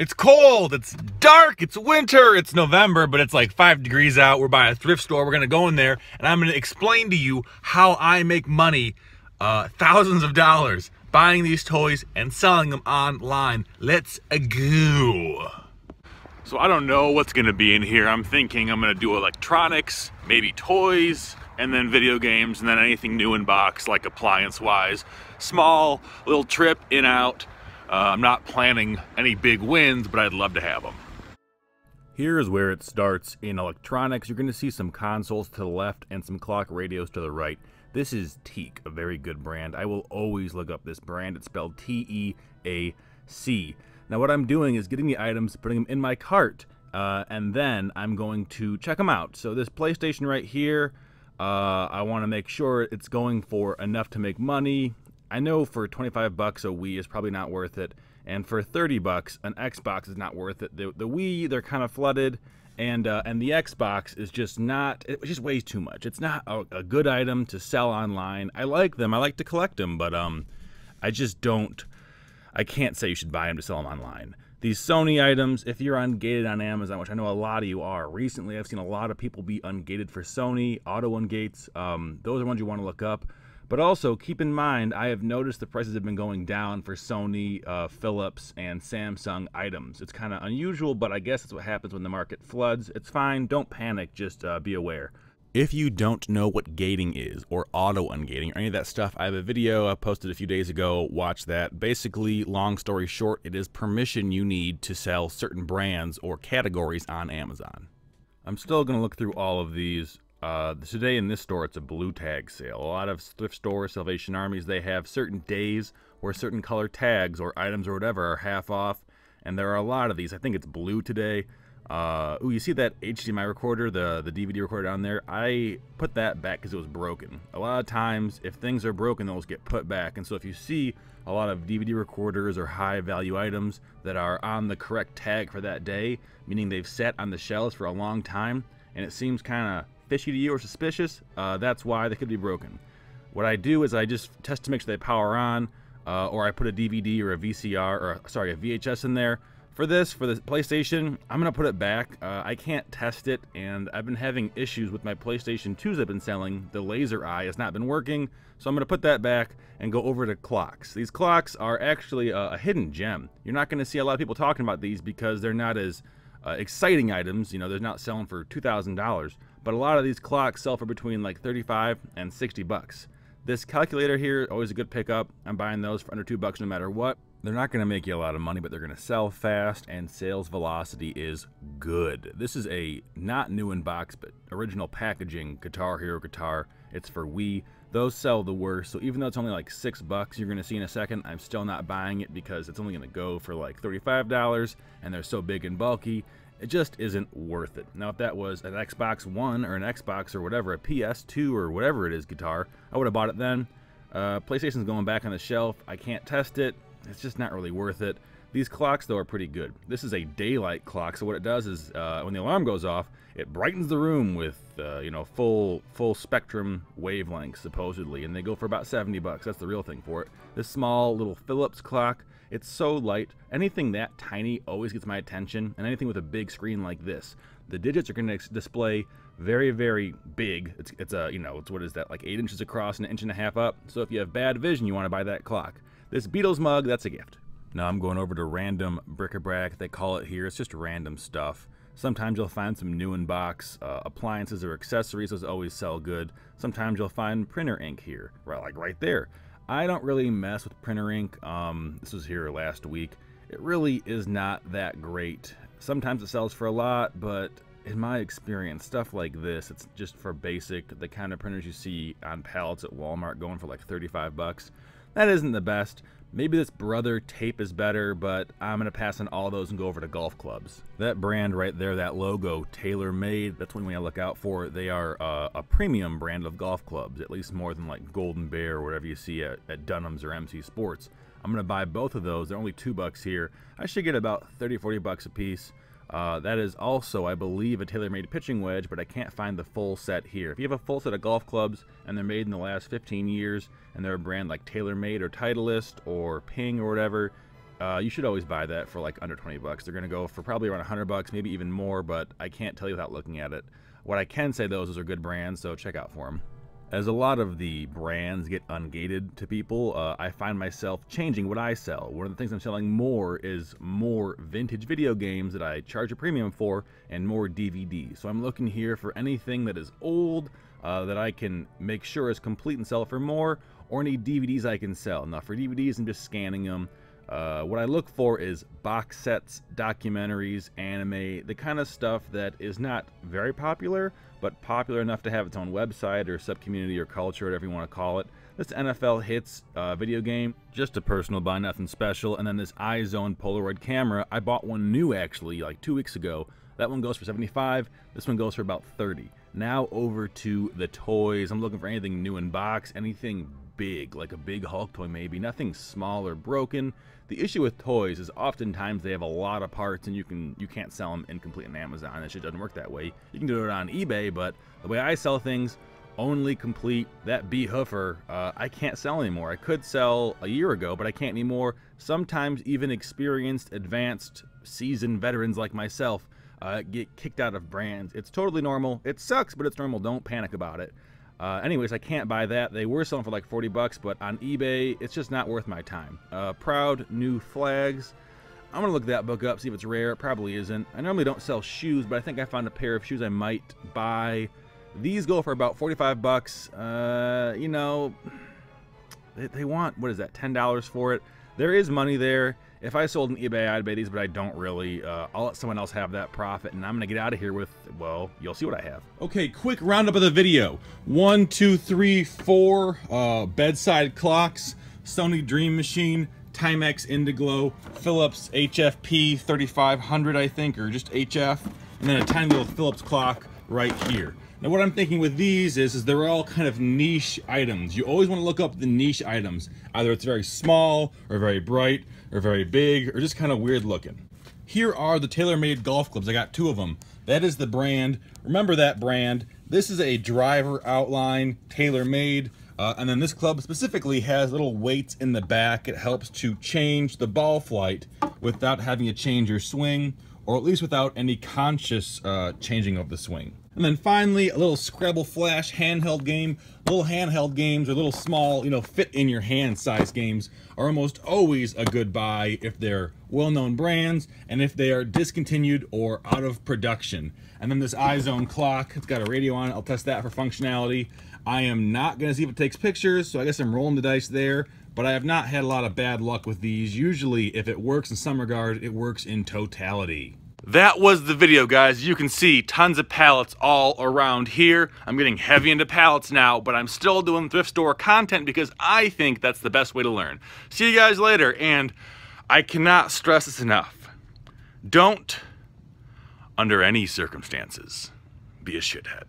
It's cold, it's dark, it's winter, it's November, but it's like five degrees out. We're by a thrift store. We're gonna go in there and I'm gonna explain to you how I make money, uh, thousands of dollars, buying these toys and selling them online. Let's go. So I don't know what's gonna be in here. I'm thinking I'm gonna do electronics, maybe toys, and then video games, and then anything new in box, like appliance-wise. Small, little trip in out. Uh, I'm not planning any big wins, but I'd love to have them. Here is where it starts. In electronics, you're going to see some consoles to the left and some clock radios to the right. This is TEAC, a very good brand. I will always look up this brand. It's spelled T-E-A-C. Now what I'm doing is getting the items, putting them in my cart, uh, and then I'm going to check them out. So this PlayStation right here, uh, I want to make sure it's going for enough to make money. I know for 25 bucks a Wii is probably not worth it, and for 30 bucks an Xbox is not worth it. The, the Wii they're kind of flooded, and uh, and the Xbox is just not. It just weighs too much. It's not a, a, good item to sell online. I like them. I like to collect them, but um, I just don't. I can't say you should buy them to sell them online. These Sony items, if you're ungated on Amazon, which I know a lot of you are, recently I've seen a lot of people be ungated for Sony, auto ungates. Um, those are ones you want to look up. But also keep in mind, I have noticed the prices have been going down for Sony, uh, Philips, and Samsung items. It's kind of unusual, but I guess that's what happens when the market floods. It's fine. Don't panic. Just uh, be aware. If you don't know what gating is, or auto ungating, or any of that stuff, I have a video I posted a few days ago. Watch that. Basically, long story short, it is permission you need to sell certain brands or categories on Amazon. I'm still going to look through all of these uh, today in this store, it's a blue tag sale. A lot of thrift stores, Salvation Armies, they have certain days where certain color tags or items or whatever are half off, and there are a lot of these. I think it's blue today. Uh, ooh, you see that HDMI recorder, the, the DVD recorder down there? I put that back because it was broken. A lot of times, if things are broken, those get put back. And so if you see a lot of DVD recorders or high value items that are on the correct tag for that day, meaning they've sat on the shelves for a long time, and it seems kind of fishy to you or suspicious, uh, that's why they could be broken. What I do is I just test to make sure they power on, uh, or I put a DVD or a VCR, or sorry, a VHS in there. For this, for the PlayStation, I'm gonna put it back. Uh, I can't test it, and I've been having issues with my PlayStation 2s I've been selling. The laser eye has not been working, so I'm gonna put that back and go over to clocks. These clocks are actually a, a hidden gem. You're not gonna see a lot of people talking about these because they're not as uh, exciting items. You know, they're not selling for $2,000 but a lot of these clocks sell for between like 35 and 60 bucks. This calculator here, always a good pickup. I'm buying those for under two bucks no matter what. They're not going to make you a lot of money, but they're going to sell fast, and sales velocity is good. This is a not new in box, but original packaging Guitar Hero guitar. It's for Wii. Those sell the worst, so even though it's only like six bucks, you're to see in a second, I'm still not buying it because it's only to go for like $35, and they're so big and bulky, it just isn't worth it. Now, if that was an Xbox One or an Xbox or whatever, a PS2 or whatever it is guitar, I would have bought it then. Uh, PlayStation's going back on the shelf. I can't test it. It's just not really worth it. These clocks, though, are pretty good. This is a daylight clock, so what it does is uh, when the alarm goes off, it brightens the room with, uh, you know, full full spectrum wavelengths, supposedly, and they go for about 70 bucks. That's the real thing for it. This small little Philips clock it's so light. Anything that tiny always gets my attention, and anything with a big screen like this. The digits are going to display very, very big. It's, it's a, you know, it's what is that, like 8 inches across and an inch and a half up. So if you have bad vision, you want to buy that clock. This Beatles mug, that's a gift. Now I'm going over to random bric-a-brac, they call it here. It's just random stuff. Sometimes you'll find some new in box uh, appliances or accessories. Those always sell good. Sometimes you'll find printer ink here, right, like right there. I don't really mess with printer ink. Um, this was here last week. It really is not that great. Sometimes it sells for a lot, but in my experience, stuff like this, it's just for basic, the kind of printers you see on pallets at Walmart going for like 35 bucks. That isn't the best. Maybe this Brother tape is better, but I'm going to pass on all those and go over to golf clubs. That brand right there, that logo, TaylorMade, that's one we to look out for. They are uh, a premium brand of golf clubs, at least more than like Golden Bear or whatever you see at, at Dunham's or MC Sports. I'm going to buy both of those. They're only two bucks here. I should get about 30, 40 bucks a piece. Uh, that is also, I believe, a TaylorMade pitching wedge, but I can't find the full set here. If you have a full set of golf clubs and they're made in the last 15 years and they're a brand like TaylorMade or Titleist or Ping or whatever, uh, you should always buy that for like under 20 bucks. They're going to go for probably around 100 bucks, maybe even more, but I can't tell you without looking at it. What I can say, though, is those are good brands, so check out for them. As a lot of the brands get ungated to people, uh, I find myself changing what I sell. One of the things I'm selling more is more vintage video games that I charge a premium for and more DVDs. So I'm looking here for anything that is old uh, that I can make sure is complete and sell for more, or any DVDs I can sell. Now for DVDs, I'm just scanning them. Uh, what I look for is box sets, documentaries, anime, the kind of stuff that is not very popular, but popular enough to have its own website or sub-community or culture, whatever you want to call it. This NFL Blitz uh, video game, just a personal buy, nothing special. And then this iZone Polaroid camera, I bought one new actually, like two weeks ago. That one goes for 75. This one goes for about 30. Now over to the toys. I'm looking for anything new in box, anything big, like a big Hulk toy maybe, nothing small or broken. The issue with toys is oftentimes they have a lot of parts and you can you can't sell them incomplete on Amazon. It just doesn't work that way. You can do it on eBay, but the way I sell things, only complete. That B Hoofer, uh, I can't sell anymore. I could sell a year ago, but I can't anymore. Sometimes even experienced, advanced, seasoned veterans like myself uh, get kicked out of brands. It's totally normal. It sucks, but it's normal. Don't panic about it. Uh, anyways, I can't buy that. They were selling for like 40 bucks, but on eBay, it's just not worth my time. Uh, Proud New Flags. I'm gonna look that book up, see if it's rare. It probably isn't. I normally don't sell shoes, but I think I found a pair of shoes I might buy. These go for about 45 bucks. Uh, you know, they, they want, what is that, $10 for it. There is money there. If I sold an eBay, I'd buy these, but I don't really. Uh, I'll let someone else have that profit, and I'm going to get out of here with, well, you'll see what I have. Okay, quick roundup of the video. One, two, three, four uh, bedside clocks, Sony Dream Machine, Timex Indiglo, Philips HFP 3500, I think, or just HF, and then a tiny little Philips clock right here. Now what I'm thinking with these is, is they're all kind of niche items. You always want to look up the niche items. Either it's very small or very bright or very big or just kind of weird looking. Here are the TaylorMade golf clubs. I got two of them. That is the brand. Remember that brand. This is a driver outline, TaylorMade. Uh, and then this club specifically has little weights in the back. It helps to change the ball flight without having to change your swing, or at least without any conscious uh, changing of the swing. And then finally, a little Scrabble Flash handheld game. Little handheld games or little small, you know, fit in your hand size games are almost always a good buy if they're well-known brands and if they are discontinued or out of production. And then this iZone clock, it's got a radio on it. I'll test that for functionality. I am not going to see if it takes pictures, so I guess I'm rolling the dice there. But I have not had a lot of bad luck with these. Usually, if it works in some regard, it works in totality. That was the video, guys. You can see tons of pallets all around here. I'm getting heavy into pallets now, but I'm still doing thrift store content because I think that's the best way to learn. See you guys later, and I cannot stress this enough. Don't, under any circumstances, be a shithead.